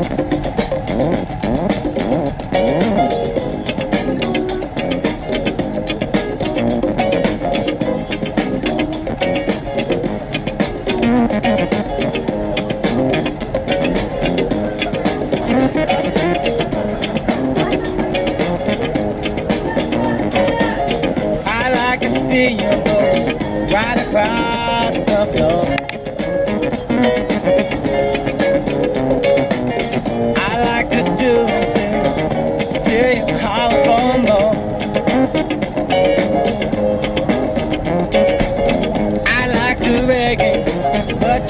I like to see you go right across the floor.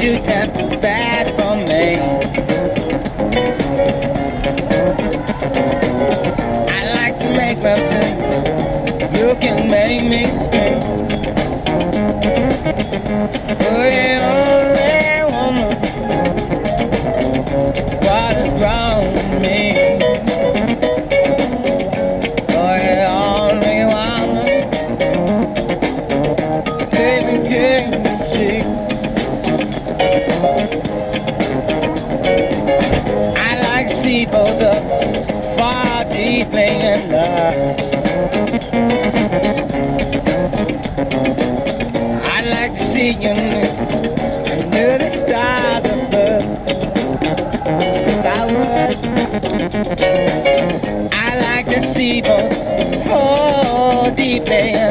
You too fast for me. I like to make my thing. You can make me scream. Oh, yeah, oh, only woman. I like to see both us far deeply in love. I like to see you under the stars above. I would. I like to see both fall deeply in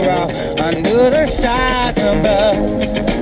the raw under the stars above.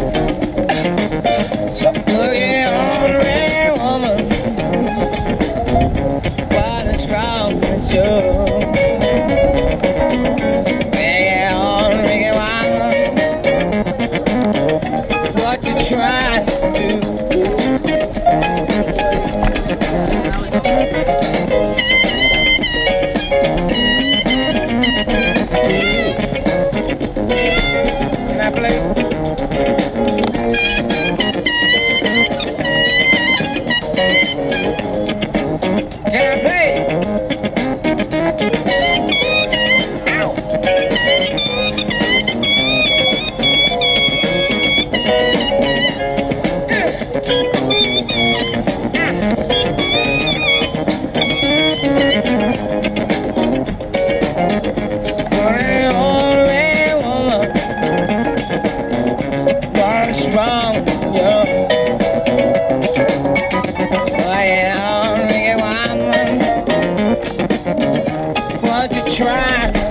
What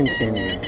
Continues.